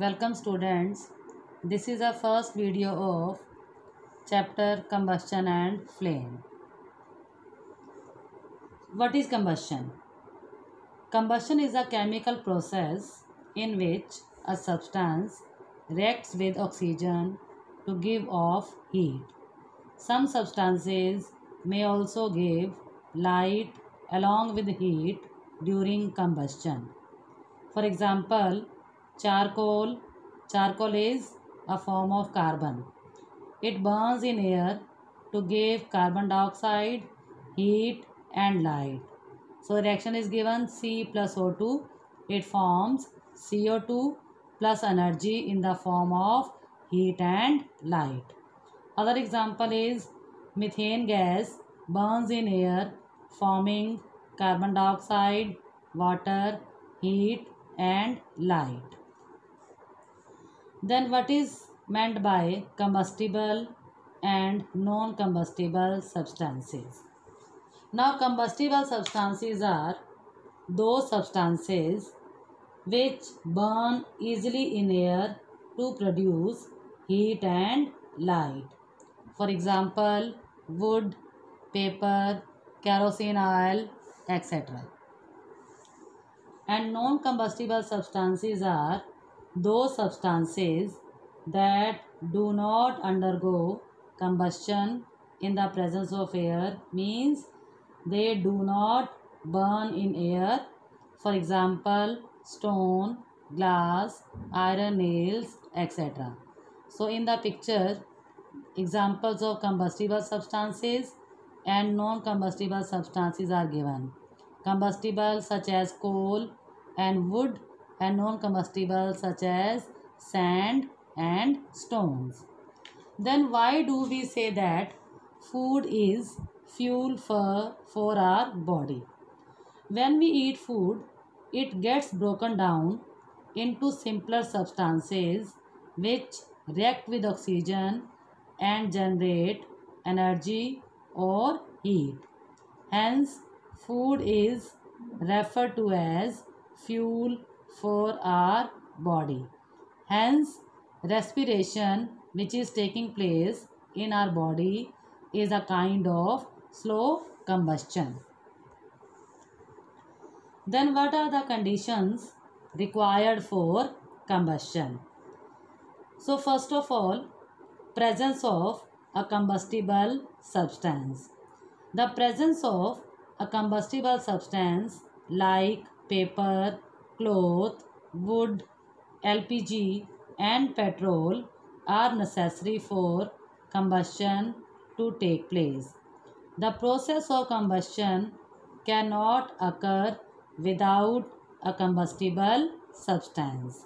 Welcome students. This is our first video of chapter combustion and flame. What is combustion? Combustion is a chemical process in which a substance reacts with oxygen to give off heat. Some substances may also give light along with heat during combustion. For example, charcoal. Charcoal is a form of carbon. It burns in air to give carbon dioxide, heat and light. So reaction is given C plus O2. It forms CO2 plus energy in the form of heat and light. Other example is methane gas burns in air forming carbon dioxide, water, heat and light. Then what is meant by combustible and non-combustible substances? Now combustible substances are those substances which burn easily in air to produce heat and light. For example, wood, paper, kerosene oil, etc. And non-combustible substances are those substances that do not undergo combustion in the presence of air means they do not burn in air. For example stone glass iron nails etc so in the picture examples of combustible substances and non-combustible substances are given. Combustible such as coal and wood and non-combustible such as sand and stones. Then why do we say that food is fuel for, for our body? When we eat food, it gets broken down into simpler substances which react with oxygen and generate energy or heat. Hence, food is referred to as fuel for our body. Hence, respiration which is taking place in our body is a kind of slow combustion. Then what are the conditions required for combustion? So first of all, presence of a combustible substance. The presence of a combustible substance like paper, cloth, wood, LPG and petrol are necessary for combustion to take place. The process of combustion cannot occur without a combustible substance.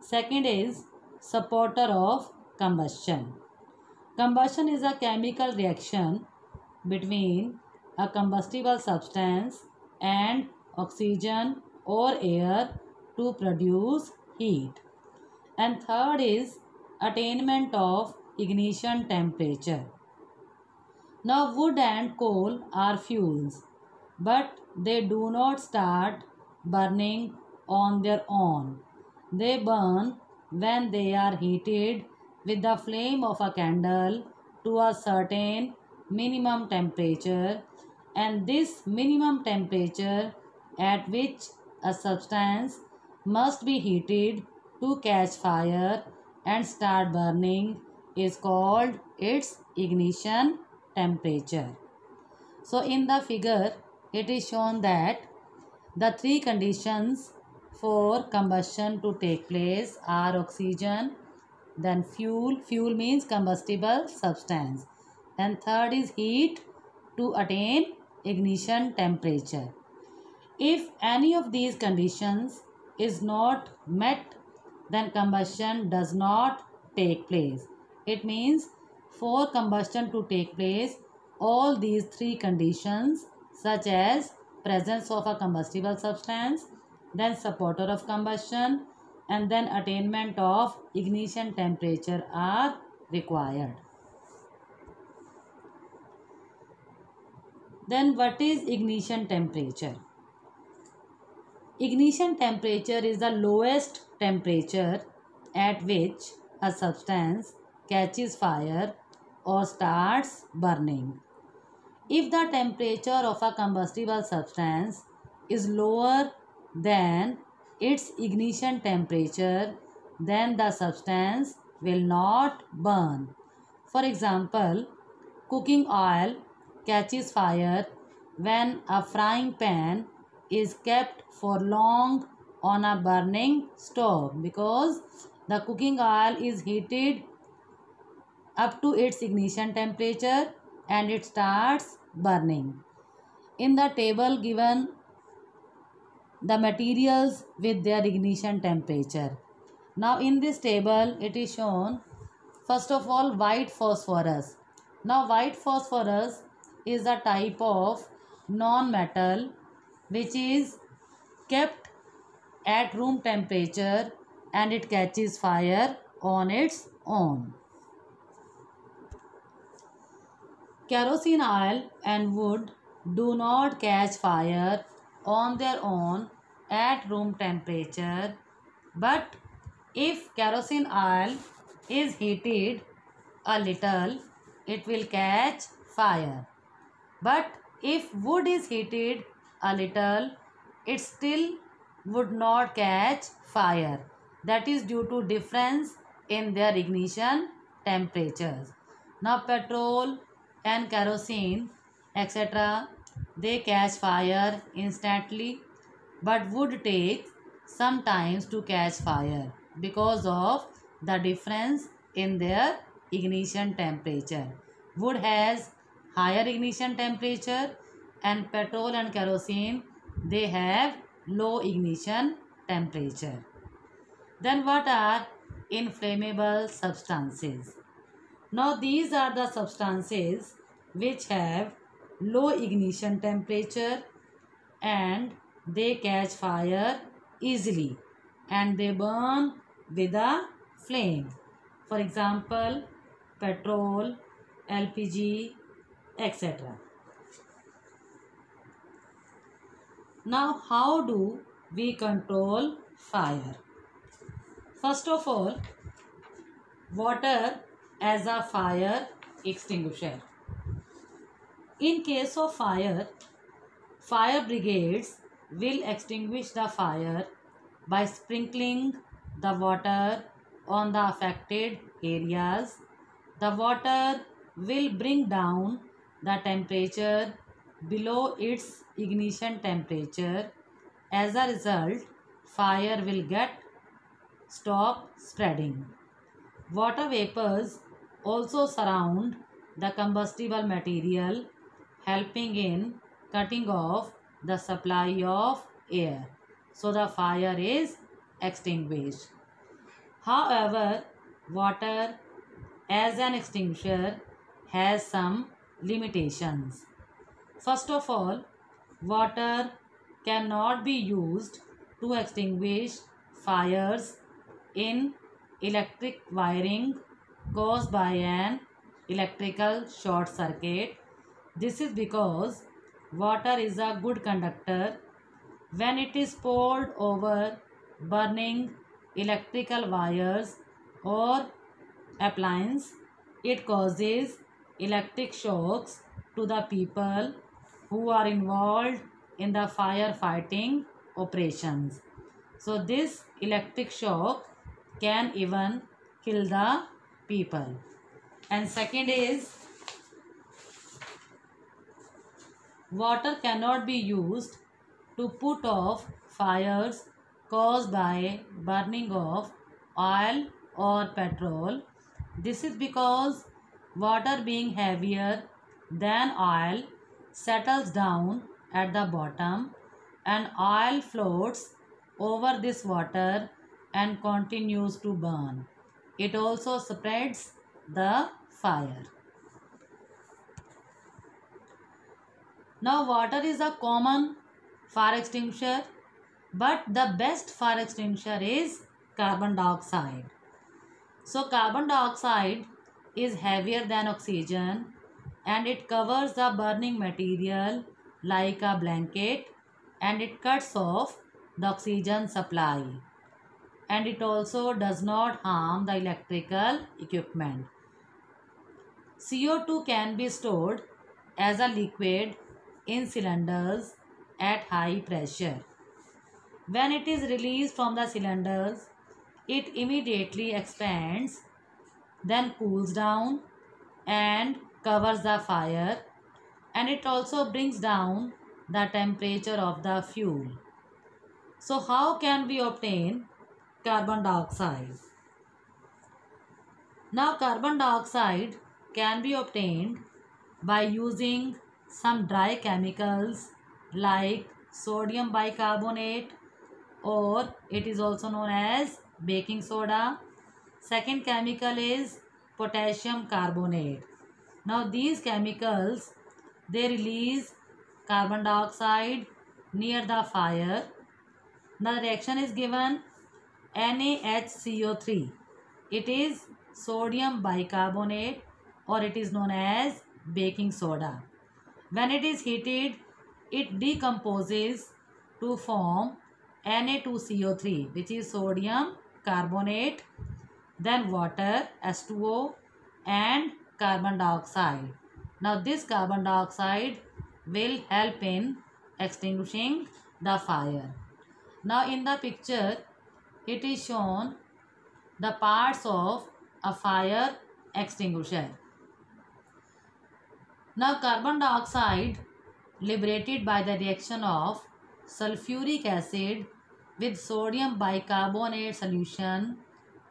Second is supporter of combustion. Combustion is a chemical reaction between a combustible substance and oxygen or air to produce heat. And third is attainment of ignition temperature. Now wood and coal are fuels but they do not start burning on their own. They burn when they are heated with the flame of a candle to a certain minimum temperature and this minimum temperature at which a substance must be heated to catch fire and start burning is called its ignition temperature. So in the figure it is shown that the three conditions for combustion to take place are oxygen then fuel. Fuel means combustible substance. And third is heat to attain ignition temperature if any of these conditions is not met, then combustion does not take place. It means for combustion to take place, all these three conditions such as presence of a combustible substance, then supporter of combustion and then attainment of ignition temperature are required. Then what is ignition temperature? Ignition temperature is the lowest temperature at which a substance catches fire or starts burning. If the temperature of a combustible substance is lower than its ignition temperature, then the substance will not burn. For example, cooking oil catches fire when a frying pan is kept for long on a burning stove because the cooking oil is heated up to its ignition temperature and it starts burning. In the table given the materials with their ignition temperature. Now in this table it is shown first of all white phosphorus. Now white phosphorus is a type of non-metal which is kept at room temperature and it catches fire on its own. Kerosene oil and wood do not catch fire on their own at room temperature but if kerosene oil is heated a little it will catch fire but if wood is heated a little it still would not catch fire that is due to difference in their ignition temperatures now petrol and kerosene etc they catch fire instantly but wood takes some time to catch fire because of the difference in their ignition temperature. Wood has higher ignition temperature and petrol and kerosene they have low ignition temperature. Then what are inflammable substances? Now these are the substances which have low ignition temperature and they catch fire easily and they burn with a flame. For example, petrol, LPG, etc. Now, how do we control fire? First of all, water as a fire extinguisher. In case of fire, fire brigades will extinguish the fire by sprinkling the water on the affected areas. The water will bring down the temperature below its ignition temperature. As a result, fire will get stop spreading. Water vapors also surround the combustible material helping in cutting off the supply of air. So the fire is extinguished. However, water as an extinguisher has some limitations. First of all, water cannot be used to extinguish fires in electric wiring caused by an electrical short circuit this is because water is a good conductor. When it is poured over burning electrical wires or appliance, it causes electric shocks to the people who are involved in the firefighting operations. So this electric shock can even kill the people. And second is Water cannot be used to put off fires caused by burning of oil or petrol. This is because water being heavier than oil settles down at the bottom and oil floats over this water and continues to burn. It also spreads the fire. Now water is a common fire extinguisher but the best fire extinguisher is carbon dioxide. So carbon dioxide is heavier than oxygen and it covers the burning material like a blanket and it cuts off the oxygen supply. and it also does not harm the electrical equipment. CO2 can be stored as a liquid in cylinders at high pressure. When it is released from the cylinders, it immediately expands, then cools down and covers the fire and it also brings down the temperature of the fuel. So how can we obtain carbon dioxide? Now carbon dioxide can be obtained by using some dry chemicals like sodium bicarbonate or it is also known as baking soda. Second chemical is potassium carbonate. Now these chemicals they release carbon dioxide near the fire. The reaction is given NaHCO3. It is sodium bicarbonate or it is known as baking soda. When it is heated, it decomposes to form Na2CO3 which is sodium carbonate, then water H2O and carbon dioxide. Now this carbon dioxide will help in extinguishing the fire. Now in the picture it is shown the parts of a fire extinguisher. Now carbon dioxide liberated by the reaction of sulfuric acid with sodium bicarbonate solution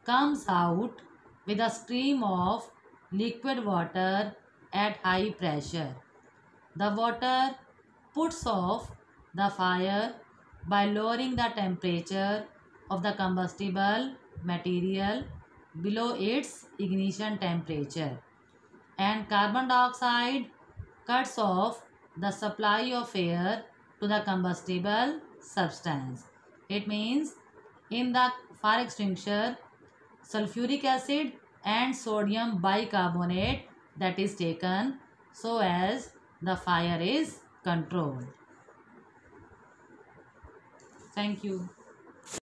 comes out with a stream of liquid water at high pressure. The water puts off the fire by lowering the temperature of the combustible material below its ignition temperature and carbon dioxide cuts off the supply of air to the combustible substance. It means in the fire extinguisher sulfuric acid and sodium bicarbonate that is taken so as the fire is controlled. Thank you.